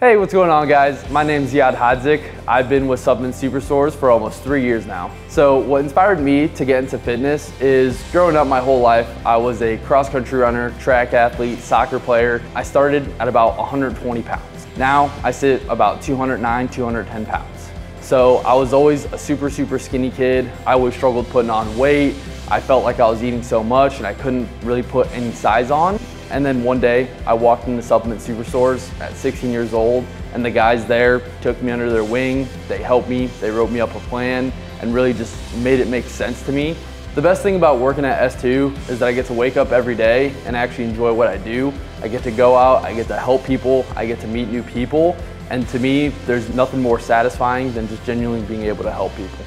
Hey, what's going on guys? My name's Ziyad Hodzic. I've been with Supplement Superstores for almost three years now. So what inspired me to get into fitness is growing up my whole life, I was a cross country runner, track athlete, soccer player. I started at about 120 pounds. Now I sit about 209, 210 pounds. So I was always a super, super skinny kid. I always struggled putting on weight. I felt like I was eating so much and I couldn't really put any size on. And then one day I walked into the supplement superstores at 16 years old and the guys there took me under their wing. They helped me, they wrote me up a plan and really just made it make sense to me. The best thing about working at S2 is that I get to wake up every day and actually enjoy what I do. I get to go out, I get to help people, I get to meet new people. And to me, there's nothing more satisfying than just genuinely being able to help people.